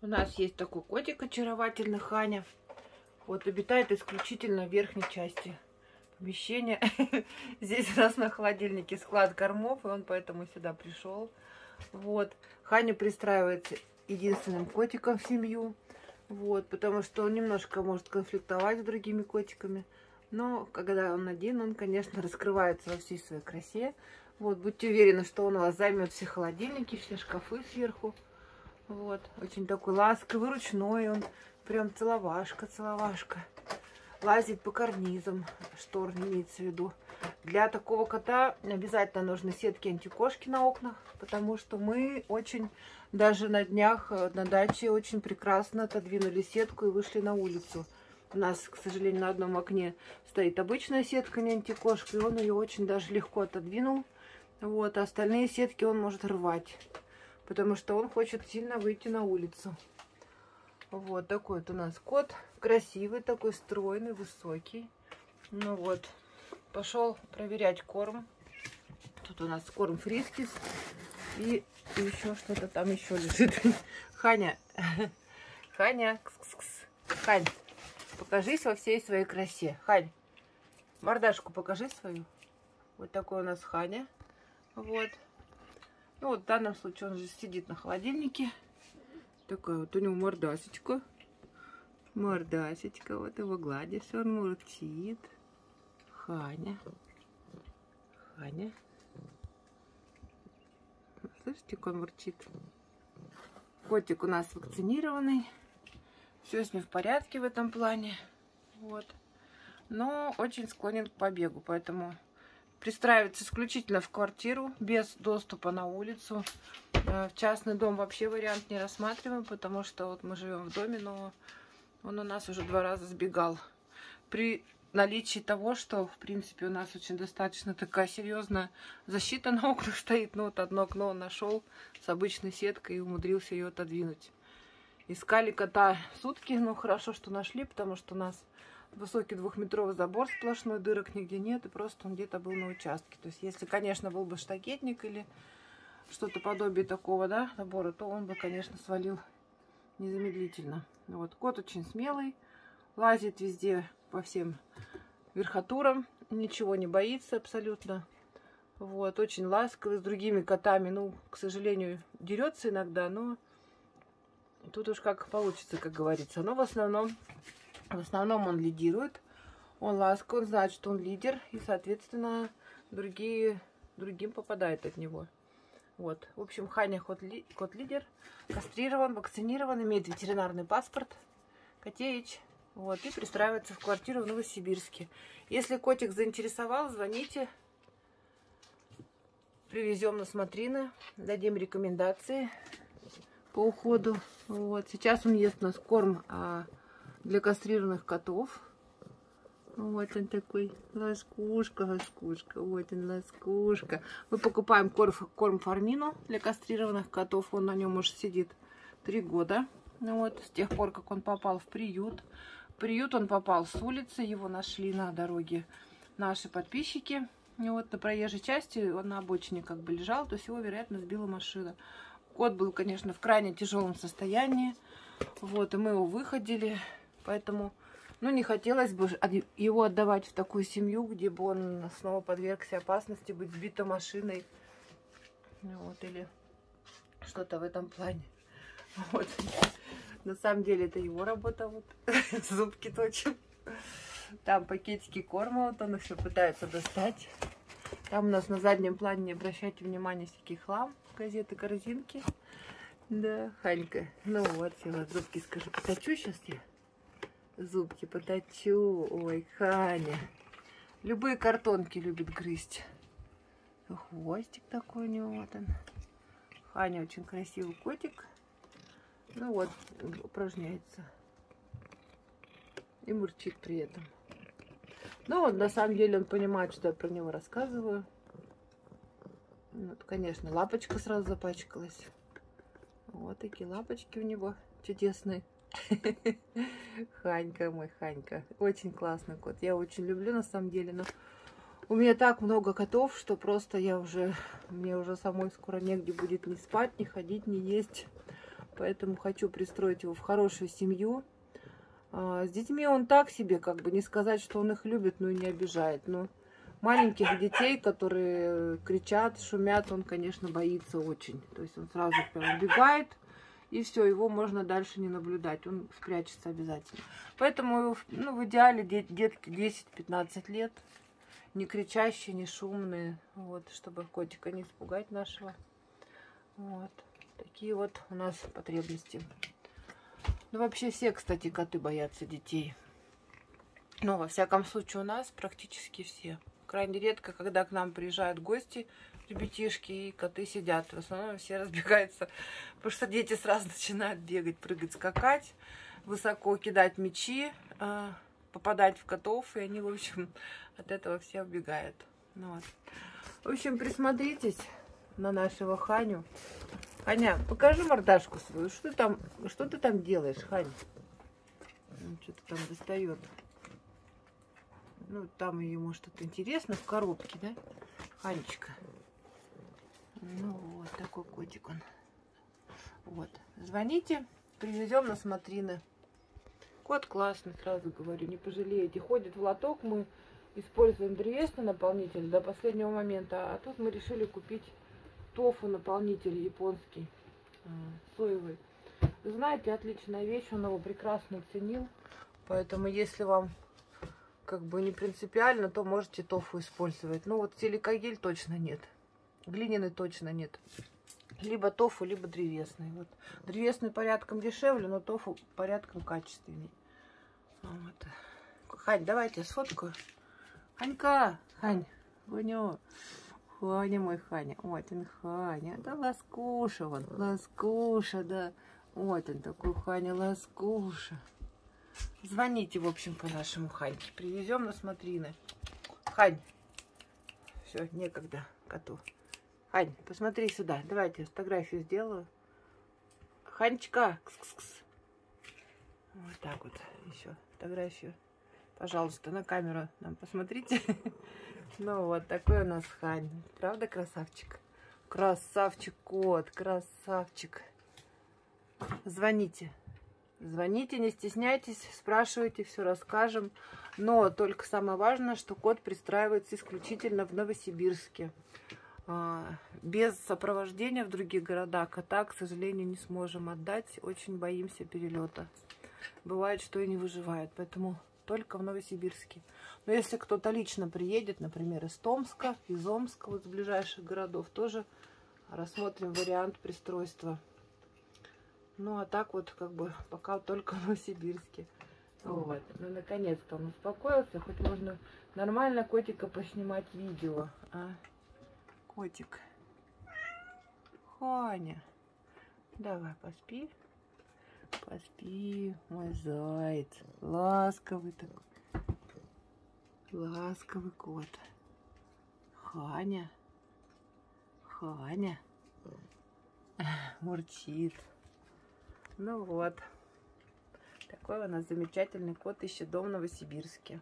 У нас есть такой котик очаровательный, Ханя. Вот обитает исключительно в верхней части помещения. Здесь у нас на холодильнике склад кормов, и он поэтому сюда пришел. Вот. Ханя пристраивается единственным котиком в семью. Вот, потому что он немножко может конфликтовать с другими котиками. Но когда он один, он, конечно, раскрывается во всей своей красе. Вот, будьте уверены, что он у вас займет все холодильники, все шкафы сверху. Вот, очень такой ласковый, ручной он. Прям целовашка, целовашка. Лазит по карнизам, штор имеется в виду. Для такого кота обязательно нужны сетки антикошки на окнах, потому что мы очень, даже на днях э, на даче очень прекрасно отодвинули сетку и вышли на улицу. У нас, к сожалению, на одном окне стоит обычная сетка, не антикошка, и он ее очень даже легко отодвинул. Вот, а остальные сетки он может рвать, потому что он хочет сильно выйти на улицу. Вот такой вот у нас кот. Красивый такой, стройный, высокий. Ну вот, пошел проверять корм. Тут у нас корм фрискис. И еще что-то там еще лежит. Ханя, Ханя. Хань, покажись во всей своей красе. Хань, мордашку покажи свою. Вот такой у нас Ханя. Вот. Ну вот в данном случае он же сидит на холодильнике. Такая вот у него мордасечка. Мордасечка. Вот его гладишь, он мурчит. Ханя. Ханя. Слышите, как он мурчит? Котик у нас вакцинированный. Все с ним в порядке в этом плане. Вот. Но очень склонен к побегу, поэтому пристраивается исключительно в квартиру, без доступа на улицу. Э, в частный дом вообще вариант не рассматриваем, потому что вот мы живем в доме, но он у нас уже два раза сбегал. При наличии того, что, в принципе, у нас очень достаточно такая серьезная защита на окнах стоит. Ну, вот одно окно он нашел с обычной сеткой и умудрился ее отодвинуть. Искали кота сутки, но хорошо, что нашли, потому что у нас высокий двухметровый забор сплошной, дырок нигде нет, и просто он где-то был на участке. То есть, если, конечно, был бы штакетник или что-то подобие такого, да, набора, то он бы, конечно, свалил незамедлительно. Вот, кот очень смелый, лазит везде по всем верхотурам, ничего не боится абсолютно. Вот, очень ласковый с другими котами, ну, к сожалению, дерется иногда, но тут уж как получится, как говорится. Но в основном, в основном он лидирует, он ласковый, знает, что он лидер, и, соответственно, другие, другим попадает от него. Вот. В общем, Ханя кот-лидер, кастрирован, вакцинирован, имеет ветеринарный паспорт. Котеич. Вот. И пристраивается в квартиру в Новосибирске. Если котик заинтересовал, звоните. Привезем на смотрины. Дадим рекомендации по уходу. Вот. Сейчас он ест у нас корм а, для кастрированных котов. Вот он такой, ласкушка, ласкушка, вот он, ласкушка. Мы покупаем корм, корм фармину для кастрированных котов. Он на нем уже сидит три года. Ну вот, с тех пор, как он попал в приют. В приют он попал с улицы, его нашли на дороге наши подписчики. И вот на проезжей части он на обочине как бы лежал, то есть его, вероятно, сбила машина. Кот был, конечно, в крайне тяжелом состоянии. Вот, и мы его выходили, поэтому ну, не хотелось бы его отдавать в такую семью, где бы он снова подвергся опасности быть сбитым машиной. Вот, или что-то в этом плане. Вот. На самом деле это его работа, вот, зубки точим. Там пакетики корма, вот он все пытается достать. Там у нас на заднем плане, не обращайте внимания, всякий хлам, газеты, корзинки. Да, Ханька. Ну вот, все, зубки скажу, поточу сейчас я зубки поточу. Ой, Ханя. Любые картонки любит грызть. Хвостик такой у него вот он. Ханя очень красивый котик. Ну вот, упражняется. И мурчит при этом. Ну вот, на самом деле он понимает, что я про него рассказываю. Вот, конечно, лапочка сразу запачкалась. Вот такие лапочки у него чудесные. Ханька мой, Ханька. Очень классный кот. Я очень люблю на самом деле, но у меня так много котов, что просто я уже, мне уже самой скоро негде будет ни спать, ни ходить, ни есть. Поэтому хочу пристроить его в хорошую семью. А, с детьми он так себе, как бы не сказать, что он их любит, но и не обижает. Но маленьких детей, которые кричат, шумят, он, конечно, боится очень. То есть он сразу прям убегает, и все, его можно дальше не наблюдать, он спрячется обязательно. Поэтому ну, в идеале детки 10-15 лет, не кричащие, не шумные, вот, чтобы котика не испугать нашего. Вот, такие вот у нас потребности. Ну, вообще все, кстати, коты боятся детей. Но, во всяком случае, у нас практически все. Крайне редко, когда к нам приезжают гости, ребятишки и коты сидят. В основном все разбегаются, потому что дети сразу начинают бегать, прыгать, скакать, высоко кидать мячи, а, попадать в котов, и они, в общем, от этого все убегают. Ну, вот. В общем, присмотритесь на нашего Ханю. Ханя, покажи мордашку свою. Что ты там, что ты там делаешь, Хань? Что-то там достает. Ну, там ему что-то интересно в коробке, да? Ханечка. Ну вот, такой котик он. Вот. Звоните, привезем на смотрины. Кот классный, сразу говорю, не пожалеете. Ходит в лоток, мы используем древесный наполнитель до последнего момента. А тут мы решили купить тофу наполнитель японский, а, соевый. знаете, отличная вещь, он его прекрасно ценил. Поэтому если вам как бы не принципиально, то можете тофу использовать. Ну вот силикагель точно нет. Глиняный точно нет. Либо тофу, либо древесный. Вот. Древесный порядком дешевле, но тофу порядком качественней. Вот. Хань, давайте сфоткаю. Ханька, Хань, Ваню. Ханя мой Ханя. Вот он Ханя. Да ласкуша вон. Ласкуша, да. Вот он такой Ханя ласкуша. Звоните, в общем, по нашему Ханьке. Привезем на смотрины. Хань. Все, некогда коту. Хань, посмотри сюда. Давайте фотографию сделаю. Ханечка. Кс -кс -кс. Вот так вот. Еще фотографию. Пожалуйста, на камеру нам посмотрите. Ну вот, такой у нас Хань. Правда, красавчик? Красавчик кот, красавчик. Звоните. Звоните, не стесняйтесь, спрашивайте, все расскажем. Но только самое важное, что кот пристраивается исключительно в Новосибирске. А, без сопровождения в других городах кота, к сожалению, не сможем отдать. Очень боимся перелета. Бывает, что и не выживает, поэтому только в Новосибирске. Но если кто-то лично приедет, например, из Томска, из Омска, вот из ближайших городов, тоже рассмотрим вариант пристройства. Ну, а так вот, как бы, пока только в Новосибирске. Вот. Ну, наконец-то он успокоился. Хоть можно нормально котика поснимать видео. А? Котик. Ханя. Давай, поспи. Поспи, мой заяц. Ласковый такой. Ласковый кот. Ханя. Ханя. Мурчит. Ну вот. Такой у нас замечательный кот ищет дом в Новосибирске.